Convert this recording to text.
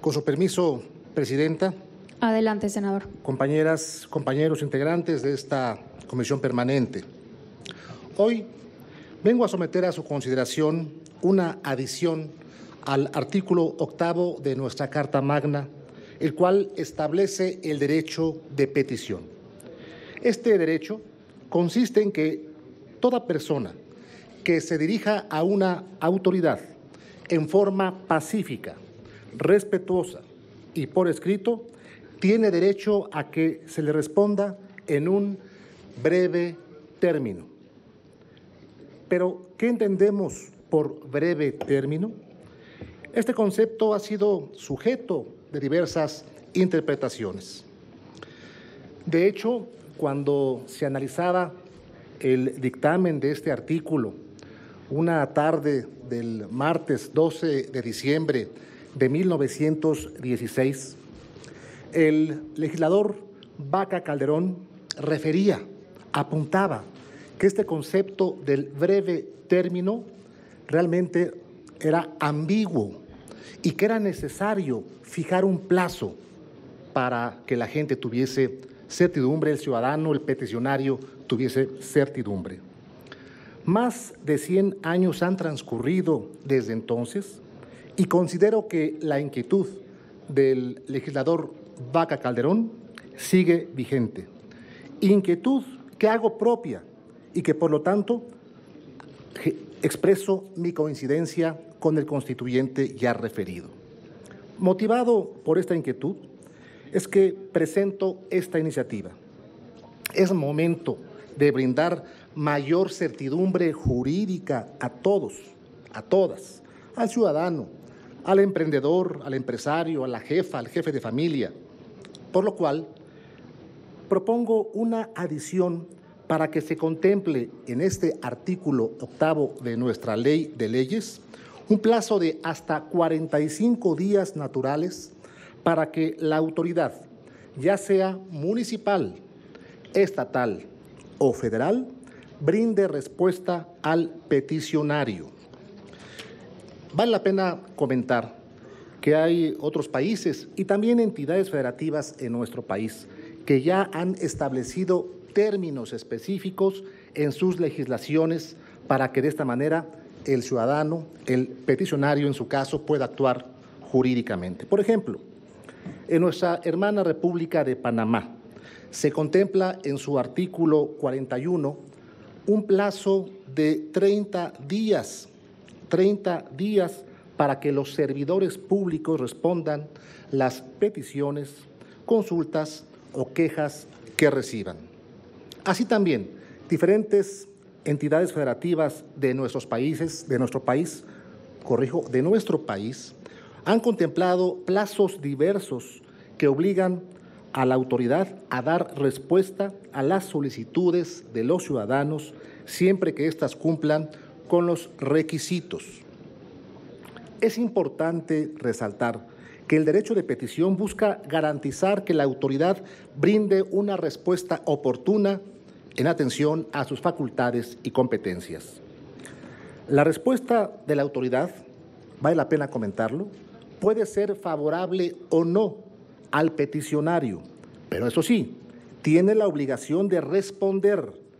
Con su permiso, Presidenta. Adelante, senador. Compañeras, compañeros integrantes de esta comisión permanente. Hoy vengo a someter a su consideración una adición al artículo octavo de nuestra Carta Magna, el cual establece el derecho de petición. Este derecho consiste en que toda persona que se dirija a una autoridad en forma pacífica, respetuosa y por escrito, tiene derecho a que se le responda en un breve término. Pero, ¿qué entendemos por breve término? Este concepto ha sido sujeto de diversas interpretaciones. De hecho, cuando se analizaba el dictamen de este artículo, una tarde del martes 12 de diciembre de 1916, el legislador Vaca Calderón refería, apuntaba que este concepto del breve término realmente era ambiguo y que era necesario fijar un plazo para que la gente tuviese certidumbre, el ciudadano, el peticionario tuviese certidumbre. Más de 100 años han transcurrido desde entonces y considero que la inquietud del legislador Vaca Calderón sigue vigente. Inquietud que hago propia y que por lo tanto expreso mi coincidencia con el constituyente ya referido. Motivado por esta inquietud, es que presento esta iniciativa. Es momento de brindar mayor certidumbre jurídica a todos, a todas, al ciudadano, al emprendedor, al empresario, a la jefa, al jefe de familia. Por lo cual, propongo una adición para que se contemple en este artículo octavo de nuestra ley de leyes un plazo de hasta 45 días naturales para que la autoridad, ya sea municipal, estatal o federal, brinde respuesta al peticionario. Vale la pena comentar que hay otros países y también entidades federativas en nuestro país que ya han establecido términos específicos en sus legislaciones para que de esta manera el ciudadano, el peticionario en su caso, pueda actuar jurídicamente. Por ejemplo, en nuestra hermana República de Panamá se contempla en su artículo 41 un plazo de 30 días, 30 días para que los servidores públicos respondan las peticiones, consultas o quejas que reciban. Así también, diferentes entidades federativas de nuestros países, de nuestro país, corrijo, de nuestro país, han contemplado plazos diversos que obligan a la autoridad a dar respuesta a las solicitudes de los ciudadanos siempre que éstas cumplan con los requisitos. Es importante resaltar que el derecho de petición busca garantizar que la autoridad brinde una respuesta oportuna en atención a sus facultades y competencias. La respuesta de la autoridad, vale la pena comentarlo, puede ser favorable o no al peticionario, pero eso sí, tiene la obligación de responder